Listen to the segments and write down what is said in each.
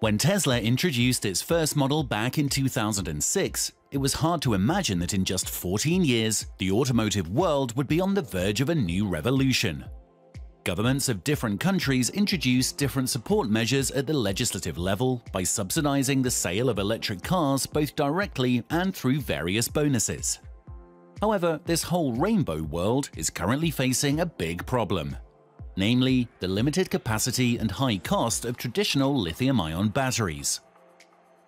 When Tesla introduced its first model back in 2006, it was hard to imagine that in just 14 years, the automotive world would be on the verge of a new revolution. Governments of different countries introduced different support measures at the legislative level by subsidizing the sale of electric cars both directly and through various bonuses. However, this whole rainbow world is currently facing a big problem namely the limited capacity and high cost of traditional lithium-ion batteries.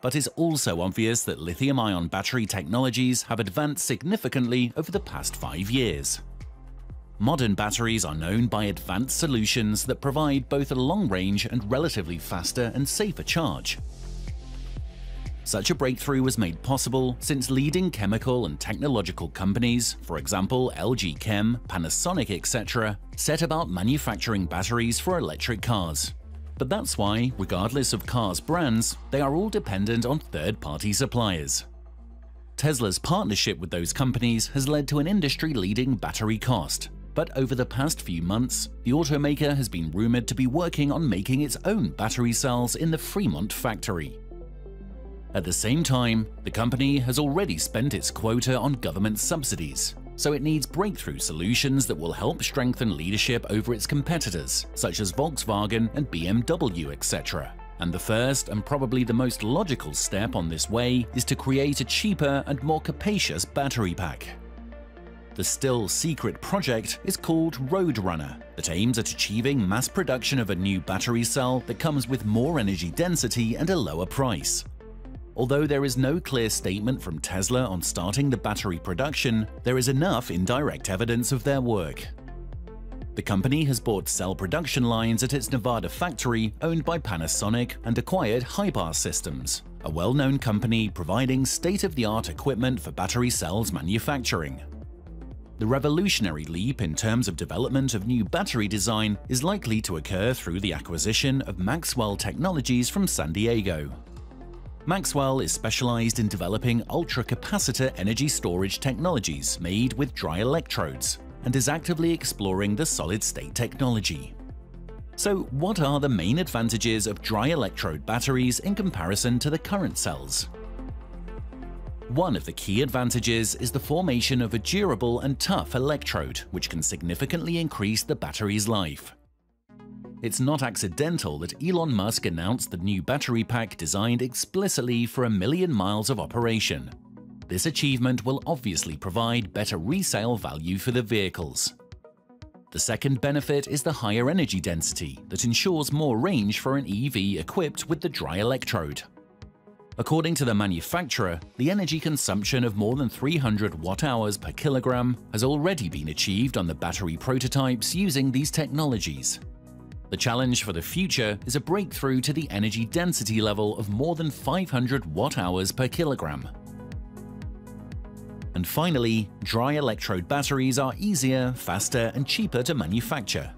But it's also obvious that lithium-ion battery technologies have advanced significantly over the past five years. Modern batteries are known by advanced solutions that provide both a long-range and relatively faster and safer charge, such a breakthrough was made possible since leading chemical and technological companies, for example LG Chem, Panasonic etc., set about manufacturing batteries for electric cars. But that's why, regardless of cars' brands, they are all dependent on third-party suppliers. Tesla's partnership with those companies has led to an industry-leading battery cost, but over the past few months, the automaker has been rumored to be working on making its own battery cells in the Fremont factory. At the same time, the company has already spent its quota on government subsidies, so it needs breakthrough solutions that will help strengthen leadership over its competitors, such as Volkswagen and BMW, etc. And the first and probably the most logical step on this way is to create a cheaper and more capacious battery pack. The still secret project is called Roadrunner, that aims at achieving mass production of a new battery cell that comes with more energy density and a lower price. Although there is no clear statement from Tesla on starting the battery production, there is enough indirect evidence of their work. The company has bought cell production lines at its Nevada factory owned by Panasonic and acquired Hibar Systems, a well-known company providing state-of-the-art equipment for battery cells manufacturing. The revolutionary leap in terms of development of new battery design is likely to occur through the acquisition of Maxwell Technologies from San Diego, Maxwell is specialized in developing ultracapacitor energy storage technologies made with dry electrodes and is actively exploring the solid-state technology. So what are the main advantages of dry electrode batteries in comparison to the current cells? One of the key advantages is the formation of a durable and tough electrode, which can significantly increase the battery's life. It's not accidental that Elon Musk announced the new battery pack designed explicitly for a million miles of operation. This achievement will obviously provide better resale value for the vehicles. The second benefit is the higher energy density that ensures more range for an EV equipped with the dry electrode. According to the manufacturer, the energy consumption of more than 300 watt-hours per kilogram has already been achieved on the battery prototypes using these technologies. The challenge for the future is a breakthrough to the energy density level of more than 500 watt-hours per kilogram. And finally, dry electrode batteries are easier, faster, and cheaper to manufacture,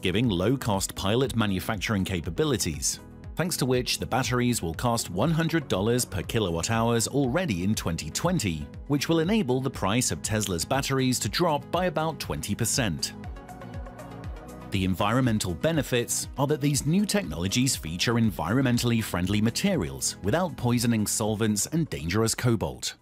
giving low-cost pilot manufacturing capabilities, thanks to which the batteries will cost $100 per kilowatt-hours already in 2020, which will enable the price of Tesla's batteries to drop by about 20%. The environmental benefits are that these new technologies feature environmentally friendly materials without poisoning solvents and dangerous cobalt.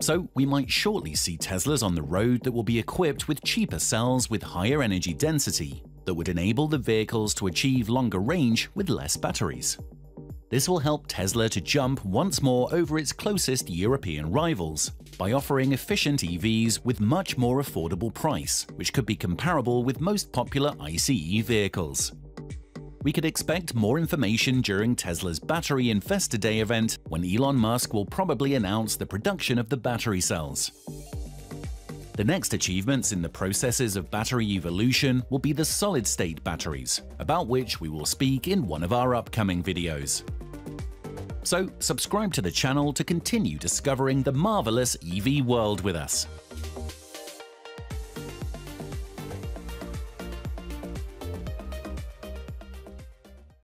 So we might shortly see Teslas on the road that will be equipped with cheaper cells with higher energy density that would enable the vehicles to achieve longer range with less batteries. This will help Tesla to jump once more over its closest European rivals by offering efficient EVs with much more affordable price, which could be comparable with most popular ICE vehicles. We could expect more information during Tesla's Battery Investor Day event when Elon Musk will probably announce the production of the battery cells. The next achievements in the processes of battery evolution will be the solid-state batteries, about which we will speak in one of our upcoming videos. So subscribe to the channel to continue discovering the marvelous EV world with us.